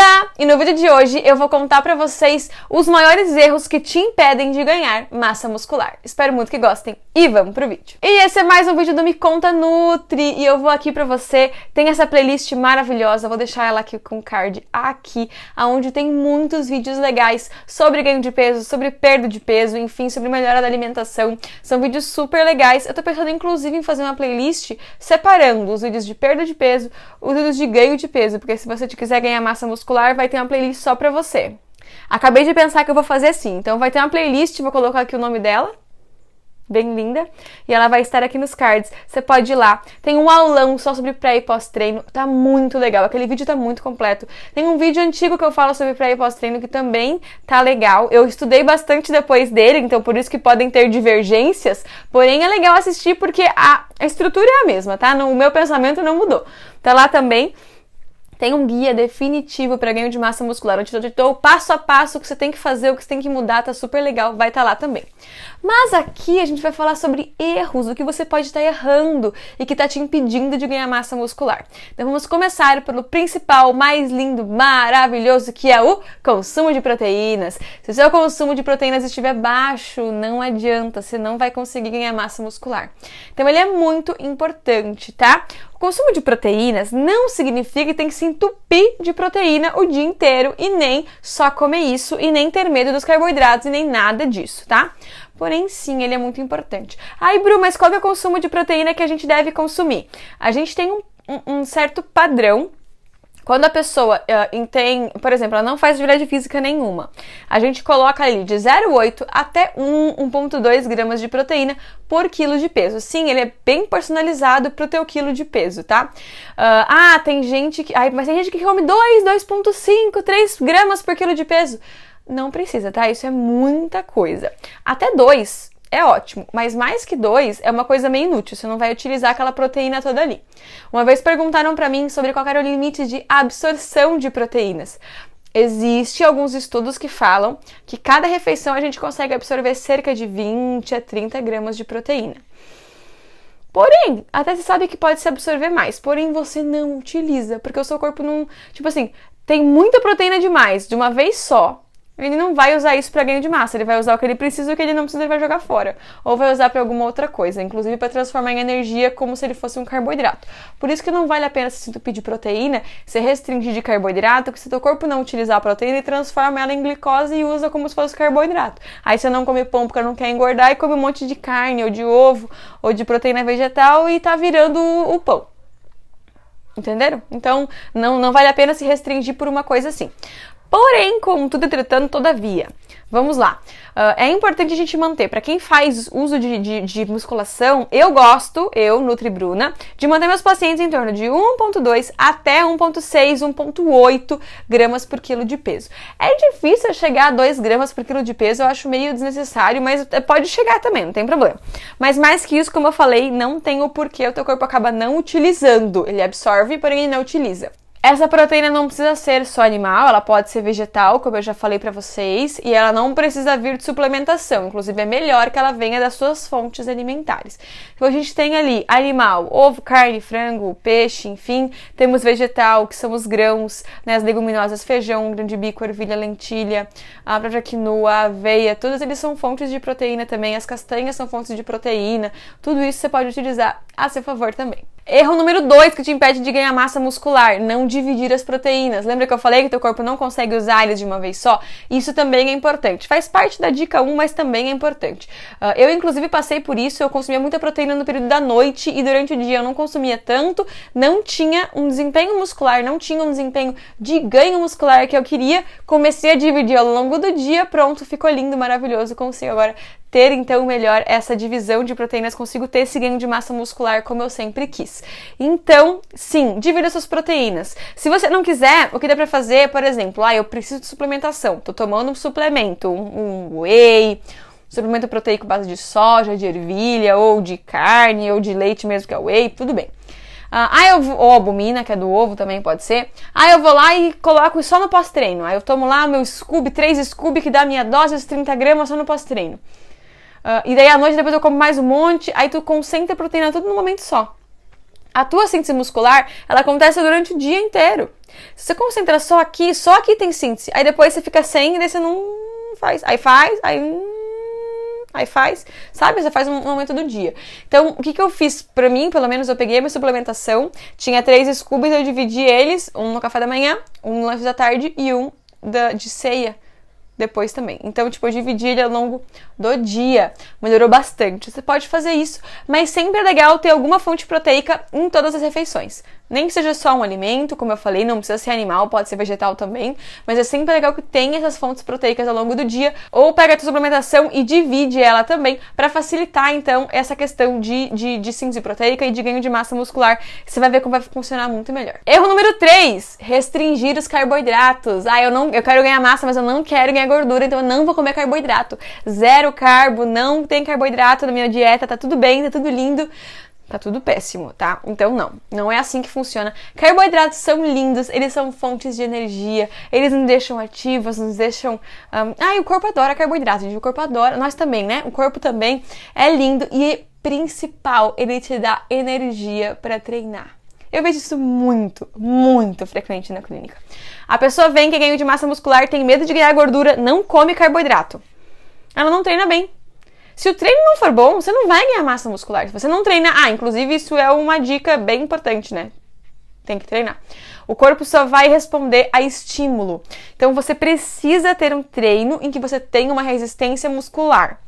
linda! E no vídeo de hoje eu vou contar pra vocês os maiores erros que te impedem de ganhar massa muscular. Espero muito que gostem e vamos pro vídeo. E esse é mais um vídeo do Me Conta Nutri e eu vou aqui pra você, tem essa playlist maravilhosa, vou deixar ela aqui com o card aqui, aonde tem muitos vídeos legais sobre ganho de peso, sobre perda de peso, enfim, sobre melhora da alimentação. São vídeos super legais. Eu tô pensando inclusive em fazer uma playlist separando os vídeos de perda de peso, os vídeos de ganho de peso, porque se você quiser ganhar massa muscular, vai ter uma playlist só pra você. Acabei de pensar que eu vou fazer assim. Então vai ter uma playlist, vou colocar aqui o nome dela. Bem linda. E ela vai estar aqui nos cards. Você pode ir lá. Tem um aulão só sobre pré e pós-treino. Tá muito legal. Aquele vídeo tá muito completo. Tem um vídeo antigo que eu falo sobre pré e pós-treino que também tá legal. Eu estudei bastante depois dele, então por isso que podem ter divergências. Porém, é legal assistir porque a, estrutura é a mesma, tá? O meu pensamento não mudou. Tá lá também. Tem um guia definitivo para ganho de massa muscular, onde eu te dou passo a passo o que você tem que fazer, o que você tem que mudar, tá super legal, vai estar tá lá também. Mas aqui a gente vai falar sobre erros, o que você pode estar errando e que está te impedindo de ganhar massa muscular. Então vamos começar pelo principal, mais lindo, maravilhoso, que é o consumo de proteínas. Se o seu consumo de proteínas estiver baixo, não adianta, você não vai conseguir ganhar massa muscular. Então ele é muito importante, tá? consumo de proteínas não significa que tem que se entupir de proteína o dia inteiro e nem só comer isso e nem ter medo dos carboidratos e nem nada disso, tá? Porém, sim, ele é muito importante. Aí, Bru, mas qual é o consumo de proteína que a gente deve consumir? A gente tem um, um, certo padrão quando a pessoa uh, tem, por exemplo, ela não faz atividade física nenhuma, a gente coloca ali de 0,8 até 1, 1,2 gramas de proteína por quilo de peso. Sim, ele é bem personalizado pro teu quilo de peso, tá? Uh, ah, tem gente que. Ai, mas tem gente que come 2, 2,5, 3 gramas por quilo de peso. Não precisa, tá? Isso é muita coisa. Até 2 é ótimo, mas mais que dois é uma coisa meio inútil, você não vai utilizar aquela proteína toda ali. Uma vez perguntaram para mim sobre qual era o limite de absorção de proteínas. Existe alguns estudos que falam que cada refeição a gente consegue absorver cerca de 20 a 30 gramas de proteína. Porém, até você sabe que pode se absorver mais, porém você não utiliza, porque o seu corpo não. Tipo assim, tem muita proteína demais de uma vez só ele não vai usar isso para ganho de massa, ele vai usar o que ele precisa e o que ele não precisa ele vai jogar fora. Ou vai usar para alguma outra coisa, inclusive para transformar em energia como se ele fosse um carboidrato. Por isso que não vale a pena se entupir de proteína, se restringir de carboidrato, que se teu corpo não utilizar a proteína, ele transforma ela em glicose e usa como se fosse carboidrato. Aí você não come pão porque não quer engordar e come um monte de carne, ou de ovo, ou de proteína vegetal e tá virando o pão. Entenderam? Então, não, não vale a pena se restringir por uma coisa assim. Porém, contudo, entretanto, todavia, vamos lá. Uh, é importante a gente manter, para quem faz uso de, de, de, musculação, eu gosto, eu, Nutribruna, de manter meus pacientes em torno de 1,2 até 1,6, 1,8 gramas por quilo de peso. É difícil chegar a 2 gramas por quilo de peso, eu acho meio desnecessário, mas pode chegar também, não tem problema. Mas mais que isso, como eu falei, não tem o porquê o teu corpo acaba não utilizando. Ele absorve, porém ele não utiliza. Essa proteína não precisa ser só animal, ela pode ser vegetal, como eu já falei para vocês, e ela não precisa vir de suplementação. Inclusive, é melhor que ela venha das suas fontes alimentares. Então, a gente tem ali animal, ovo, carne, frango, peixe, enfim. Temos vegetal, que são os grãos, né, as leguminosas, feijão, grão de bico, ervilha, lentilha, a própria quinoa, aveia, todos eles são fontes de proteína também. As castanhas são fontes de proteína. Tudo isso você pode utilizar a seu favor também. Erro número 2 que te impede de ganhar massa muscular, não dividir as proteínas. Lembra que eu falei que teu corpo não consegue usar eles de uma vez só? Isso também é importante. Faz parte da dica 1, mas também é importante. Uh, eu, inclusive, passei por isso. Eu consumia muita proteína no período da noite e durante o dia eu não consumia tanto, não tinha um desempenho muscular, não tinha um desempenho de ganho muscular que eu queria. Comecei a dividir ao longo do dia, pronto, ficou lindo, maravilhoso. Consigo agora ter então melhor essa divisão de proteínas, consigo ter esse ganho de massa muscular como eu sempre quis. Então, sim, divida suas proteínas. Se você não quiser, o que dá para fazer, por exemplo, ah, eu preciso de suplementação, tô tomando um suplemento, um, um whey, suplemento proteico base de soja, de ervilha, ou de carne, ou de leite mesmo que é whey, tudo bem. Ah, eu vou, ou albumina, que é do ovo também pode ser. Ah, eu vou lá e coloco só no pós-treino. Aí eu tomo lá meu Scooby, 3 Scooby, que dá minha dose de 30 gramas só no pós-treino. Uh, e daí à noite depois eu como mais um monte, aí tu concentra a proteína tudo num momento só. A tua síntese muscular, ela acontece durante o dia inteiro. Se você concentra só aqui, só aqui tem síntese. Aí depois você fica sem e daí você não faz. Aí faz, aí aí faz, sabe? Você faz um momento do dia. Então, o que, que eu fiz para mim, pelo menos eu peguei a minha suplementação, tinha três scoobies, eu dividi eles, um no café da manhã, um no lanche da tarde e um da, de ceia depois também. Então, tipo, eu dividi ele ao longo do dia. Melhorou bastante. Você pode fazer isso, mas sempre é legal ter alguma fonte proteica em todas as refeições. Nem que seja só um alimento, como eu falei, não precisa ser animal, pode ser vegetal também, mas é sempre legal que tenha essas fontes proteicas ao longo do dia, ou pega a tua suplementação e divide ela também, para facilitar então essa questão de, de, de síntese proteica e de ganho de massa muscular. Você vai ver como vai funcionar muito melhor. Erro número 3: restringir os carboidratos. Ah, eu não eu quero ganhar massa, mas eu não quero ganhar gordura, então eu não vou comer carboidrato. Zero carbo, não tem carboidrato na minha dieta, tá tudo bem, tá tudo lindo tá tudo péssimo, tá? Então não, não é assim que funciona. Carboidratos são lindos, eles são fontes de energia, eles nos deixam ativos, nos deixam. Um... Ah, e o corpo adora carboidrato, gente. O corpo adora, nós também, né? O corpo também é lindo e principal, ele te dá energia para treinar. Eu vejo isso muito, muito frequente na clínica. A pessoa vem que ganha de massa muscular, tem medo de ganhar gordura, não come carboidrato. Ela não treina bem. Se o treino não for bom, você não vai ganhar massa muscular. Se você não treina, ah, inclusive isso é uma dica bem importante, né? Tem que treinar. O corpo só vai responder a estímulo. Então você precisa ter um treino em que você tenha uma resistência muscular.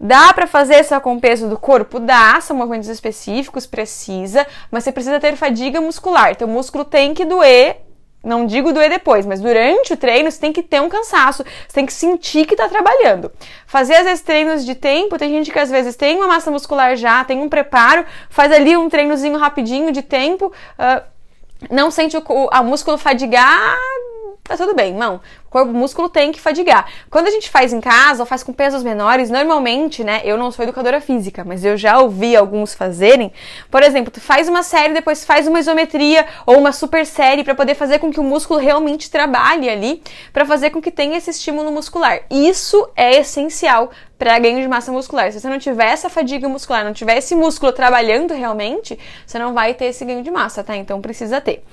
Dá para fazer esse acompeso do corpo? Dá, são movimentos específicos, precisa, mas você precisa ter fadiga muscular. Então o músculo tem que doer não digo doer depois, mas durante o treino você tem que ter um cansaço, você tem que sentir que está trabalhando. Fazer às vezes treinos de tempo, tem gente que às vezes tem uma massa muscular já, tem um preparo, faz ali um treinozinho rapidinho de tempo, uh, não sente o, a músculo fadigar, tá tudo bem, não. O corpo, músculo tem que fadigar. Quando a gente faz em casa ou faz com pesos menores, normalmente, né, eu não sou educadora física, mas eu já ouvi alguns fazerem. Por exemplo, tu faz uma série, depois faz uma isometria ou uma super série para poder fazer com que o músculo realmente trabalhe ali, para fazer com que tenha esse estímulo muscular. Isso é essencial para ganho de massa muscular. Se você não tiver essa fadiga muscular, não tiver esse músculo trabalhando realmente, você não vai ter esse ganho de massa, tá? Então precisa ter.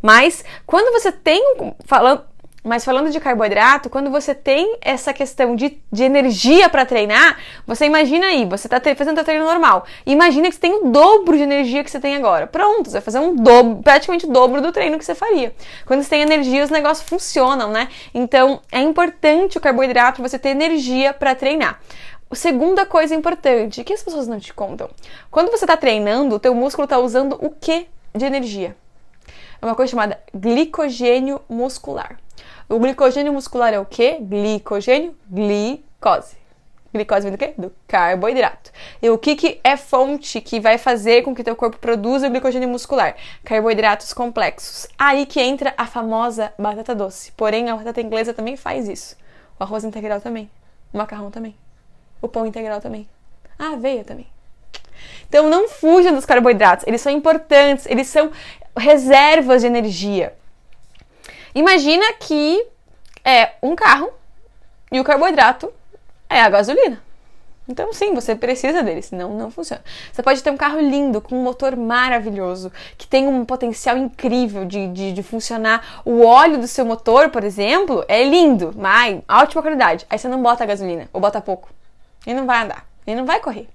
Mas quando você tem falando mas falando de carboidrato, quando você tem essa questão de, de energia para treinar, você imagina aí, você tá fazendo um treino normal. Imagina que você tem o dobro de energia que você tem agora. Pronto, você vai fazer um dobro, praticamente o dobro do treino que você faria. Quando você tem energia, os negócios funcionam, né? Então, é importante o carboidrato você ter energia para treinar. Segunda coisa importante, que as pessoas não te contam. Quando você está treinando, o teu músculo está usando o que de energia? É uma coisa chamada glicogênio muscular. O glicogênio muscular é o quê? Glicogênio, glicose. Glicose vem do quê? Do carboidrato. E o que, que é fonte que vai fazer com que teu corpo produza o glicogênio muscular? Carboidratos complexos. Aí que entra a famosa batata doce. Porém, a batata inglesa também faz isso. O arroz integral também. O macarrão também. O pão integral também. A aveia também. Então não fuja dos carboidratos, eles são importantes, eles são reservas de energia. Imagina que é um carro e o carboidrato é a gasolina. Então, sim, você precisa dele, senão não funciona. Você pode ter um carro lindo, com um motor maravilhoso, que tem um potencial incrível de, de, de funcionar. O óleo do seu motor, por exemplo, é lindo, mas ótima qualidade. Aí você não bota gasolina, ou bota pouco. Ele não vai andar, ele não vai correr.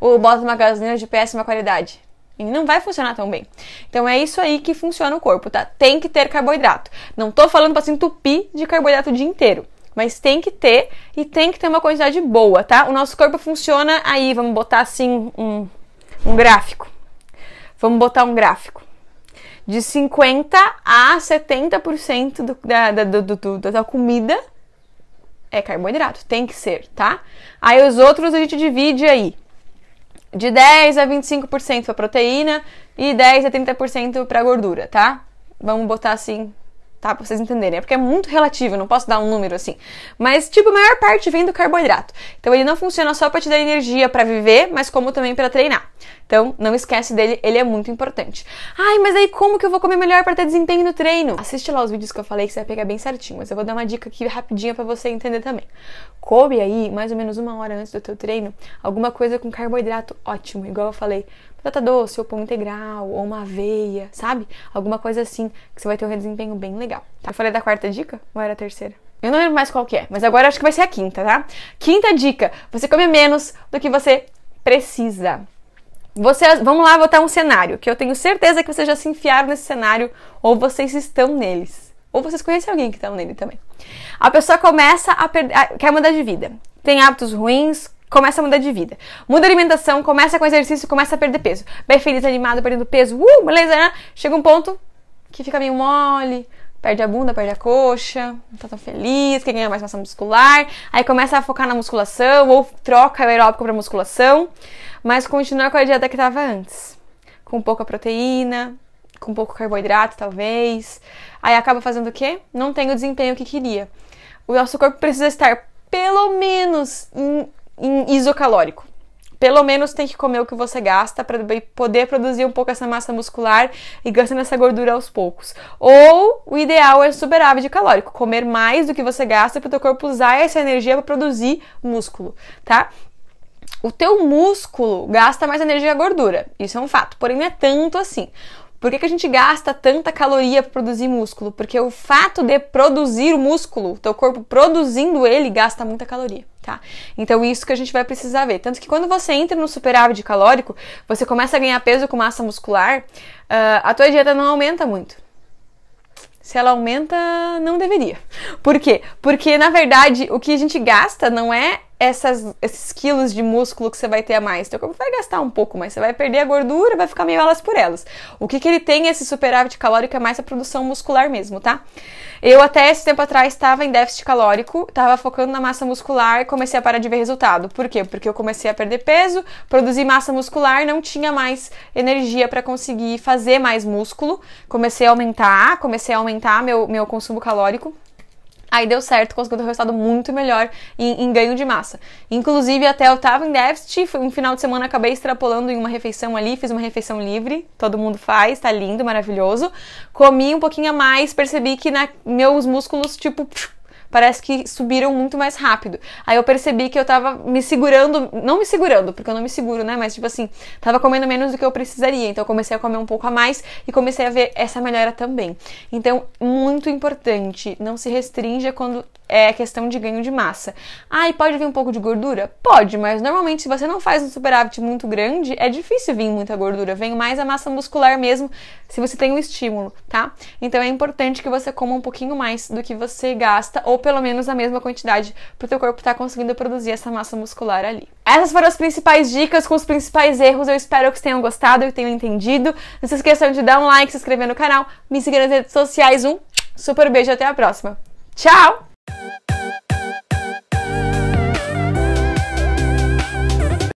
Ou bota uma gasolina de péssima qualidade e não vai funcionar tão bem. Então é isso aí que funciona o corpo, tá? Tem que ter carboidrato. Não tô falando para se entupir de carboidrato o dia inteiro, mas tem que ter e tem que ter uma quantidade boa, tá? O nosso corpo funciona aí, vamos botar assim um, um gráfico. Vamos botar um gráfico. De 50 a 70% do, da, da, do, do, da comida é carboidrato, tem que ser, tá? Aí os outros a gente divide aí de 10 a 25% para proteína e 10 a 30% para gordura, tá? Vamos botar assim tá? Pra vocês entenderem. É porque é muito relativo, não posso dar um número assim. Mas, tipo, a maior parte vem do carboidrato. Então, ele não funciona só para te dar energia para viver, mas como também para treinar. Então, não esquece dele, ele é muito importante. Ai, mas aí como que eu vou comer melhor para ter desempenho no treino? Assiste lá os vídeos que eu falei que você vai pegar bem certinho, mas eu vou dar uma dica aqui rapidinha para você entender também. Come aí, mais ou menos uma hora antes do teu treino, alguma coisa com carboidrato ótimo, igual eu falei batata doce, ou pão integral, ou uma aveia, sabe? Alguma coisa assim, que você vai ter um desempenho bem legal. Tá? Eu falei da quarta dica? Ou era a terceira? Eu não lembro mais qual que é, mas agora acho que vai ser a quinta, tá? Quinta dica: você come menos do que você precisa. Você, vamos lá botar um cenário, que eu tenho certeza que vocês já se enfiaram nesse cenário, ou vocês estão neles. Ou vocês conhecem alguém que está nele também. A pessoa começa a, perder, quer mudar de vida. Tem hábitos ruins, começa a mudar de vida. Muda a alimentação, começa com exercício, começa a perder peso. Bem feliz, animado, perdendo peso, uh, beleza, né? Chega um ponto que fica meio mole, perde a bunda, perde a coxa, não tá tão feliz, quer ganhar mais massa muscular, aí começa a focar na musculação ou troca o aeróbico para musculação, mas continua com a dieta que tava antes, com pouca proteína, com pouco carboidrato, talvez. Aí acaba fazendo o quê? Não tem o desempenho que queria. O nosso corpo precisa estar pelo menos em, em isocalórico. Pelo menos tem que comer o que você gasta para poder produzir um pouco essa massa muscular e gastando essa gordura aos poucos. Ou o ideal é superávit calórico, comer mais do que você gasta para o teu corpo usar essa energia para produzir músculo, tá? O teu músculo gasta mais energia que gordura, isso é um fato, porém não é tanto assim. Por que, que a gente gasta tanta caloria para produzir músculo? Porque o fato de produzir o músculo, teu corpo produzindo ele, gasta muita caloria, tá? Então isso que a gente vai precisar ver. Tanto que quando você entra no superávit calórico, você começa a ganhar peso com massa muscular, uh, a tua dieta não aumenta muito. Se ela aumenta, não deveria. Por quê? Porque, na verdade, o que a gente gasta não é essas, esses quilos de músculo que você vai ter a mais. Teu corpo vai gastar um pouco, mas você vai perder a gordura, vai ficar meio elas por elas. O que, que ele tem, esse superávit calórico, é mais a produção muscular mesmo, tá? Eu até esse tempo atrás estava em déficit calórico, estava focando na massa muscular e comecei a parar de ver resultado. Por quê? Porque eu comecei a perder peso, produzir massa muscular, não tinha mais energia para conseguir fazer mais músculo. Comecei a aumentar, comecei a aumentar meu, meu consumo calórico. Aí deu certo, conseguiu um resultado muito melhor em, em, ganho de massa. Inclusive, até eu tava em déficit, um final de semana acabei extrapolando em uma refeição ali, fiz uma refeição livre, todo mundo faz, tá lindo, maravilhoso. Comi um pouquinho a mais, percebi que na, meus músculos, tipo, parece que subiram muito mais rápido. Aí eu percebi que eu tava me segurando, não me segurando, porque eu não me seguro, né? Mas tipo assim, tava comendo menos do que eu precisaria. Então eu comecei a comer um pouco a mais e comecei a ver essa melhora também. Então, muito importante, não se restrinja quando é questão de ganho de massa. Ah, e pode vir um pouco de gordura? Pode, mas normalmente se você não faz um superávit muito grande, é difícil vir muita gordura. Vem mais a massa muscular mesmo, se você tem um estímulo, tá? Então é importante que você coma um pouquinho mais do que você gasta, ou pelo menos a mesma quantidade, para o teu corpo estar tá conseguindo produzir essa massa muscular ali. Essas foram as principais dicas com os principais erros. Eu espero que tenham gostado e tenham entendido. Não se esqueçam de dar um like, se inscrever no canal, me seguir nas redes sociais. Um super beijo, até a próxima. Tchau!